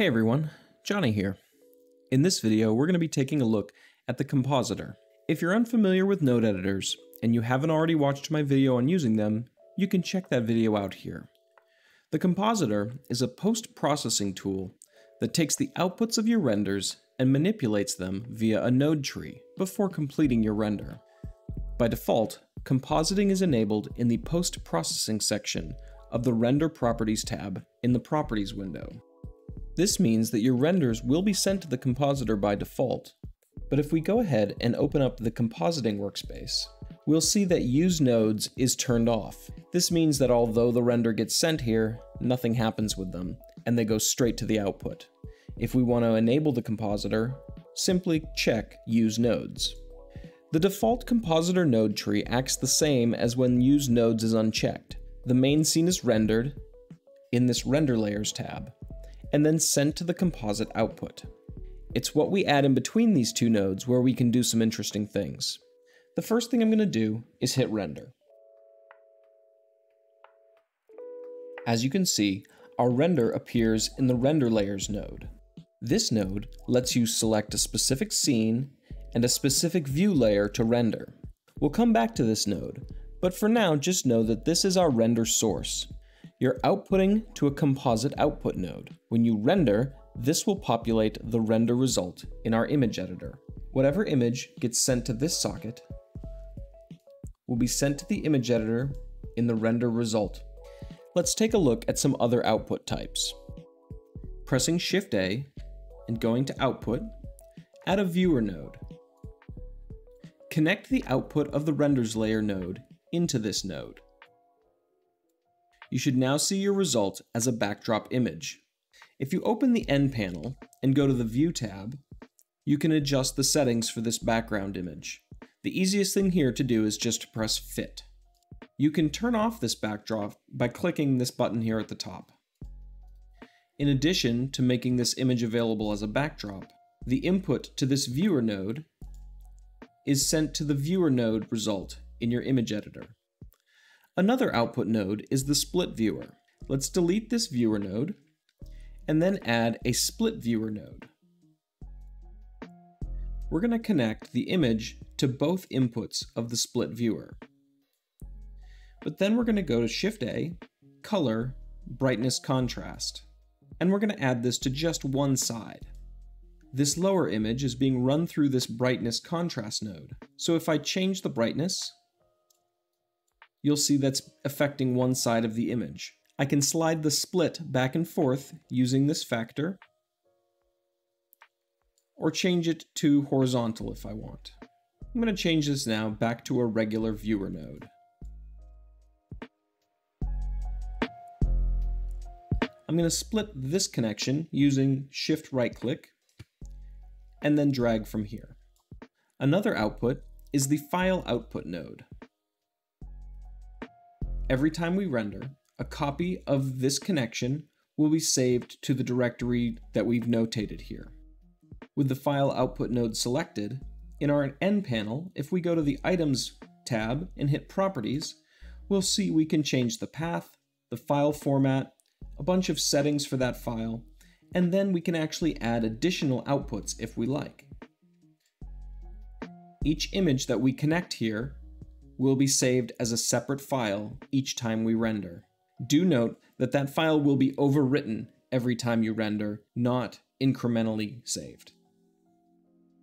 Hey everyone, Johnny here. In this video, we're going to be taking a look at the compositor. If you're unfamiliar with node editors, and you haven't already watched my video on using them, you can check that video out here. The compositor is a post-processing tool that takes the outputs of your renders and manipulates them via a node tree before completing your render. By default, compositing is enabled in the post-processing section of the Render Properties tab in the Properties window. This means that your renders will be sent to the compositor by default, but if we go ahead and open up the compositing workspace, we'll see that Use Nodes is turned off. This means that although the render gets sent here, nothing happens with them, and they go straight to the output. If we want to enable the compositor, simply check Use Nodes. The default compositor node tree acts the same as when Use Nodes is unchecked. The main scene is rendered in this Render Layers tab, and then sent to the composite output. It's what we add in between these two nodes where we can do some interesting things. The first thing I'm going to do is hit render. As you can see, our render appears in the render layers node. This node lets you select a specific scene and a specific view layer to render. We'll come back to this node, but for now just know that this is our render source. You're outputting to a composite output node. When you render, this will populate the render result in our image editor. Whatever image gets sent to this socket will be sent to the image editor in the render result. Let's take a look at some other output types. Pressing Shift A and going to Output, add a Viewer node. Connect the output of the Renders layer node into this node. You should now see your result as a backdrop image. If you open the N panel and go to the View tab, you can adjust the settings for this background image. The easiest thing here to do is just to press Fit. You can turn off this backdrop by clicking this button here at the top. In addition to making this image available as a backdrop, the input to this viewer node is sent to the viewer node result in your image editor. Another output node is the split viewer. Let's delete this viewer node and then add a split viewer node. We're going to connect the image to both inputs of the split viewer. But then we're going to go to Shift A, Color, Brightness Contrast, and we're going to add this to just one side. This lower image is being run through this brightness contrast node. So if I change the brightness, you'll see that's affecting one side of the image. I can slide the split back and forth using this factor, or change it to horizontal if I want. I'm going to change this now back to a regular viewer node. I'm going to split this connection using shift right click and then drag from here. Another output is the file output node. Every time we render, a copy of this connection will be saved to the directory that we've notated here. With the file output node selected, in our N panel, if we go to the Items tab and hit Properties, we'll see we can change the path, the file format, a bunch of settings for that file, and then we can actually add additional outputs if we like. Each image that we connect here will be saved as a separate file each time we render. Do note that that file will be overwritten every time you render, not incrementally saved.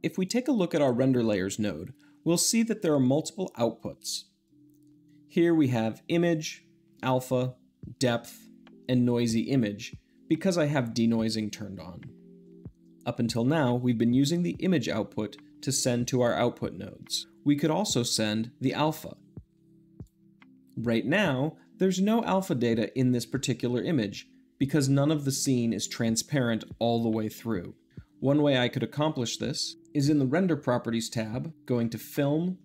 If we take a look at our render layers node, we'll see that there are multiple outputs. Here we have image, alpha, depth, and noisy image, because I have denoising turned on. Up until now, we've been using the image output to send to our output nodes. We could also send the alpha. Right now, there's no alpha data in this particular image because none of the scene is transparent all the way through. One way I could accomplish this is in the Render Properties tab, going to Film,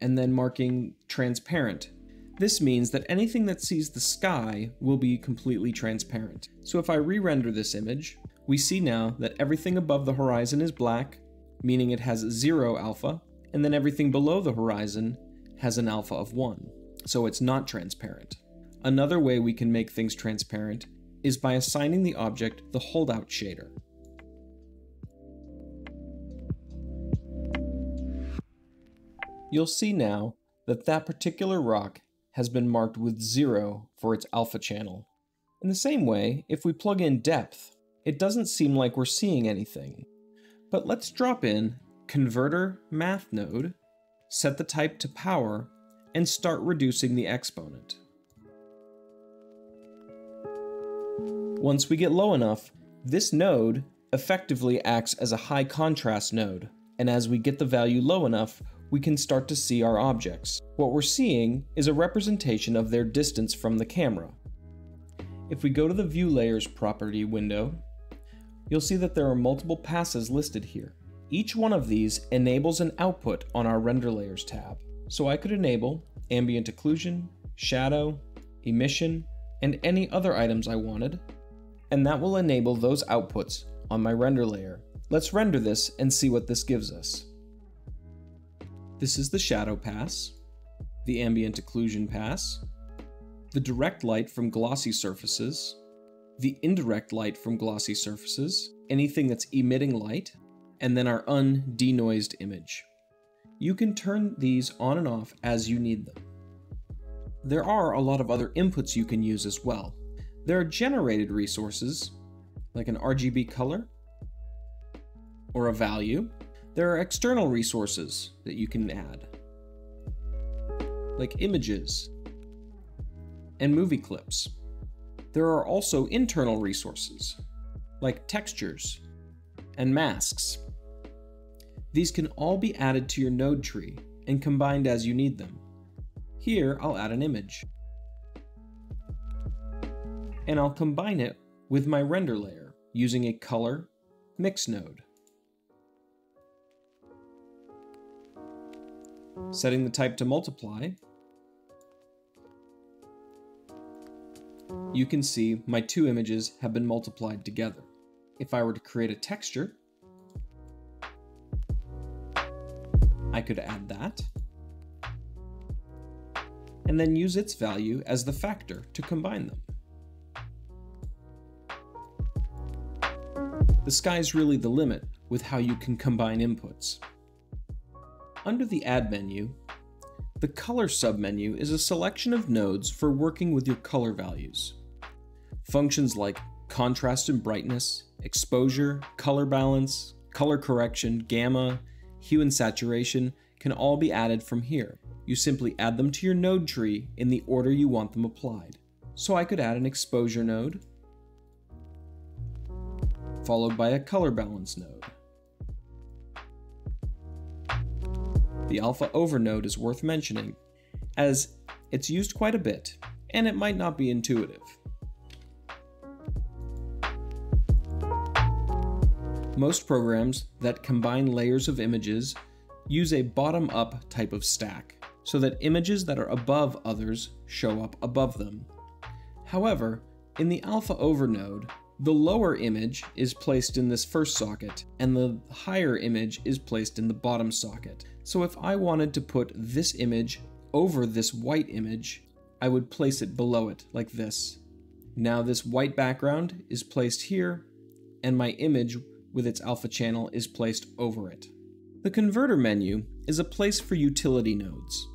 and then marking Transparent this means that anything that sees the sky will be completely transparent. So if I re-render this image, we see now that everything above the horizon is black, meaning it has zero alpha, and then everything below the horizon has an alpha of one, so it's not transparent. Another way we can make things transparent is by assigning the object the holdout shader. You'll see now that that particular rock has been marked with 0 for its alpha channel. In the same way, if we plug in depth, it doesn't seem like we're seeing anything. But let's drop in converter math node, set the type to power, and start reducing the exponent. Once we get low enough, this node effectively acts as a high contrast node, and as we get the value low enough, we can start to see our objects. What we're seeing is a representation of their distance from the camera. If we go to the View Layers property window, you'll see that there are multiple passes listed here. Each one of these enables an output on our Render Layers tab. So I could enable ambient occlusion, shadow, emission, and any other items I wanted, and that will enable those outputs on my render layer. Let's render this and see what this gives us. This is the shadow pass, the ambient occlusion pass, the direct light from glossy surfaces, the indirect light from glossy surfaces, anything that's emitting light, and then our undenoised image. You can turn these on and off as you need them. There are a lot of other inputs you can use as well. There are generated resources, like an RGB color, or a value, there are external resources that you can add, like images and movie clips. There are also internal resources, like textures and masks. These can all be added to your node tree and combined as you need them. Here, I'll add an image. And I'll combine it with my render layer using a color mix node. setting the type to multiply, you can see my two images have been multiplied together. If I were to create a texture, I could add that, and then use its value as the factor to combine them. The sky's really the limit with how you can combine inputs. Under the Add menu, the Color submenu is a selection of nodes for working with your color values. Functions like contrast and brightness, exposure, color balance, color correction, gamma, hue and saturation can all be added from here. You simply add them to your node tree in the order you want them applied. So I could add an exposure node, followed by a color balance node. The alpha over node is worth mentioning, as it's used quite a bit, and it might not be intuitive. Most programs that combine layers of images use a bottom-up type of stack, so that images that are above others show up above them. However, in the alpha over node, the lower image is placed in this first socket, and the higher image is placed in the bottom socket. So if I wanted to put this image over this white image, I would place it below it, like this. Now this white background is placed here, and my image with its alpha channel is placed over it. The converter menu is a place for utility nodes.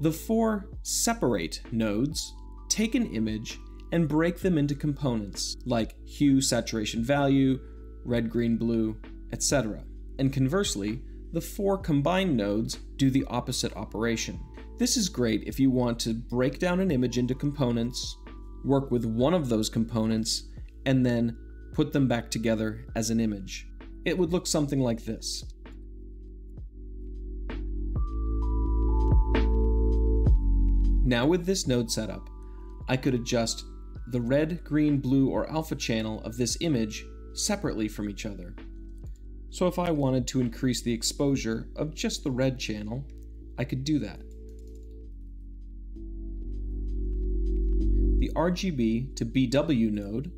The four separate nodes take an image and break them into components like hue, saturation value, red, green, blue, etc. And conversely, the four combined nodes do the opposite operation. This is great if you want to break down an image into components, work with one of those components, and then put them back together as an image. It would look something like this. Now with this node setup, I could adjust the red, green, blue, or alpha channel of this image separately from each other. So if I wanted to increase the exposure of just the red channel, I could do that. The RGB to BW node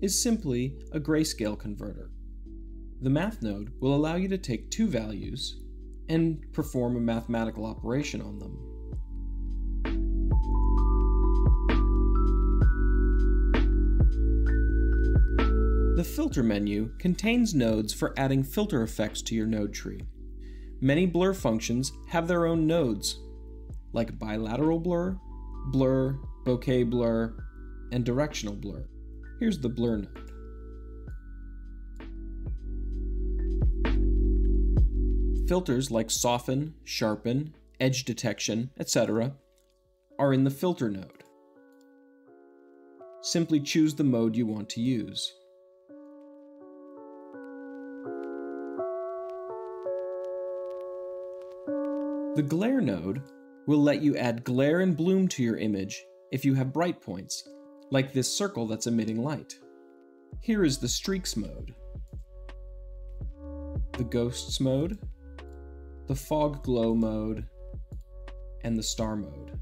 is simply a grayscale converter. The math node will allow you to take two values and perform a mathematical operation on them. The Filter menu contains nodes for adding filter effects to your node tree. Many blur functions have their own nodes, like bilateral blur, blur, bokeh blur, and directional blur. Here's the blur node. Filters like soften, sharpen, edge detection, etc. are in the filter node. Simply choose the mode you want to use. The glare node will let you add glare and bloom to your image if you have bright points, like this circle that's emitting light. Here is the streaks mode, the ghosts mode, the fog glow mode, and the star mode.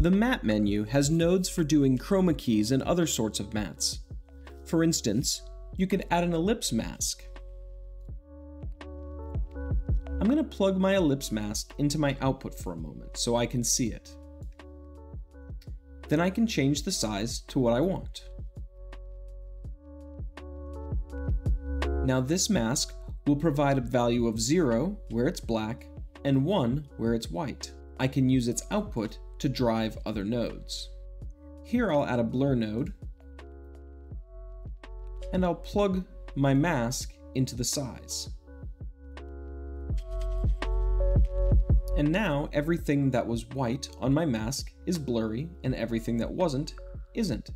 The matte menu has nodes for doing chroma keys and other sorts of mattes. For instance, you could add an ellipse mask. I'm going to plug my ellipse mask into my output for a moment so I can see it. Then I can change the size to what I want. Now this mask will provide a value of 0 where it's black and 1 where it's white. I can use its output to drive other nodes. Here I'll add a blur node, and I'll plug my mask into the size. And now everything that was white on my mask is blurry and everything that wasn't isn't.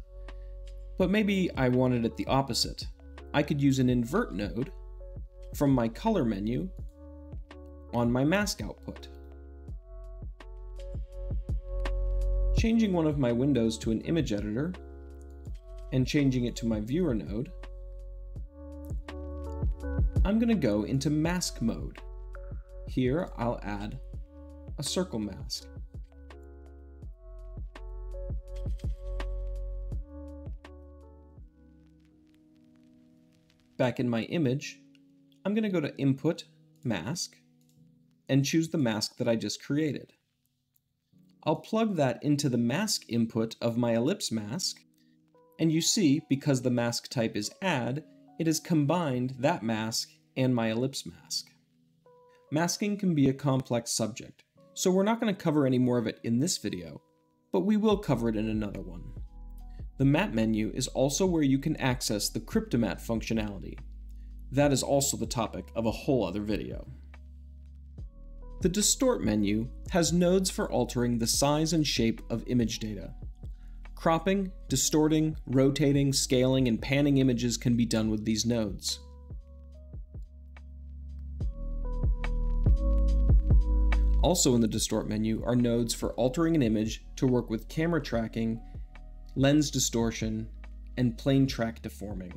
But maybe I wanted it the opposite. I could use an invert node from my color menu on my mask output. Changing one of my windows to an image editor and changing it to my viewer node, I'm going to go into mask mode. Here I'll add a circle mask. Back in my image, I'm going to go to Input, Mask, and choose the mask that I just created. I'll plug that into the mask input of my ellipse mask, and you see, because the mask type is add, it has combined that mask and my ellipse mask. Masking can be a complex subject, so we're not going to cover any more of it in this video, but we will cover it in another one. The matte menu is also where you can access the Cryptomatte functionality, that is also the topic of a whole other video. The Distort menu has nodes for altering the size and shape of image data. Cropping, distorting, rotating, scaling, and panning images can be done with these nodes. Also in the Distort menu are nodes for altering an image to work with camera tracking, lens distortion, and plane track deforming.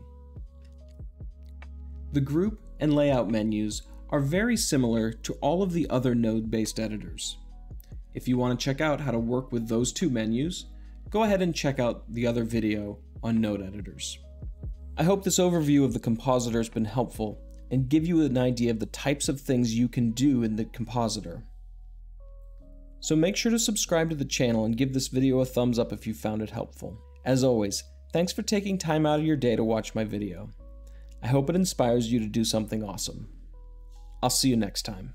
The group and layout menus are very similar to all of the other node-based editors. If you want to check out how to work with those two menus, go ahead and check out the other video on node editors. I hope this overview of the compositor has been helpful and give you an idea of the types of things you can do in the compositor. So make sure to subscribe to the channel and give this video a thumbs up if you found it helpful. As always, thanks for taking time out of your day to watch my video. I hope it inspires you to do something awesome. I'll see you next time.